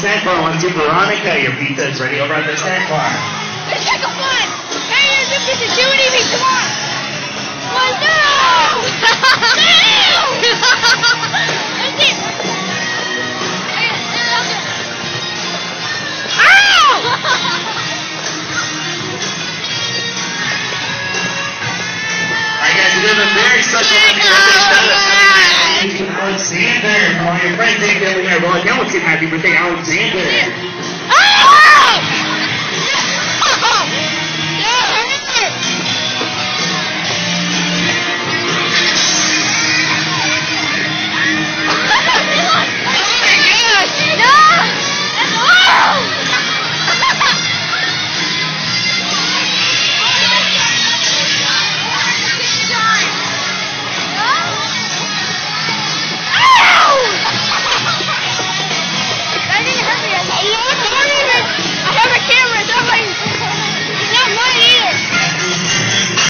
snack bar wants to. Veronica, your pizza is ready over at the snack bar. Let's take a fun. Hey, there's a of do anything. Come on. Well, no. That's it. Ow! Alright guys, we have a very special happy birthday shout out to Alexander. Come over here. Well, no one's saying happy birthday, Alexander.